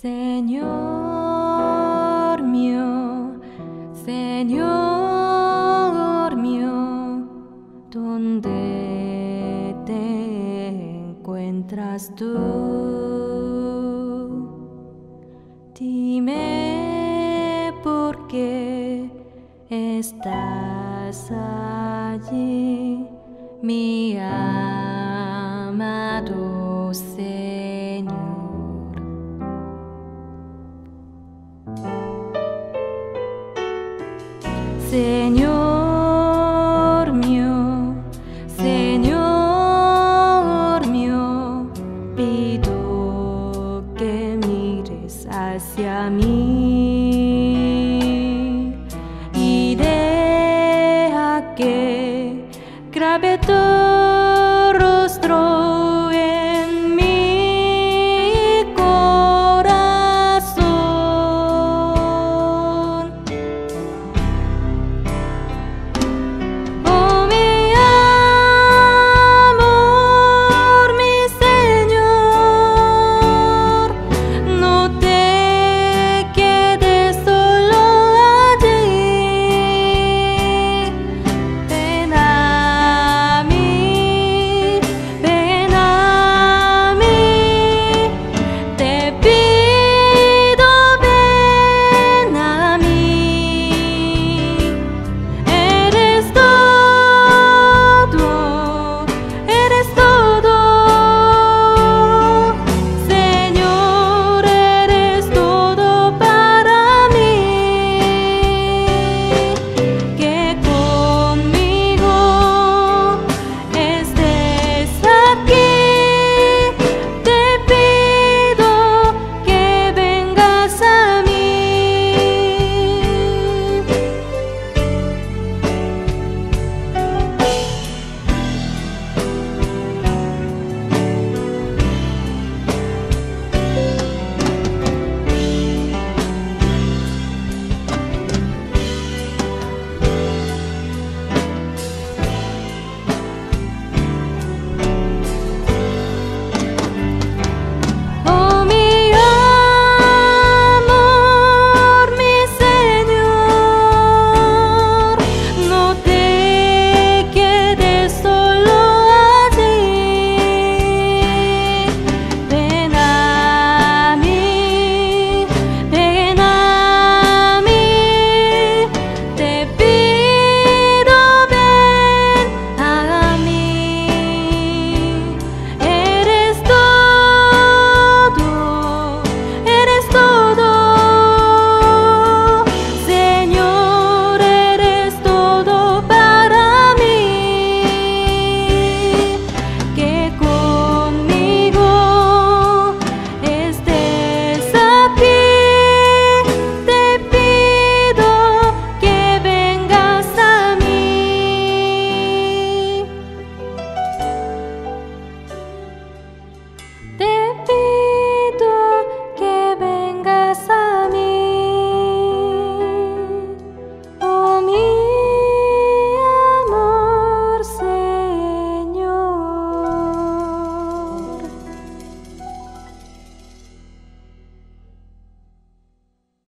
Señor mío, Señor mío, ¿dónde te encuentras tú? Dime por qué estás allí, mi amado Señor. Señor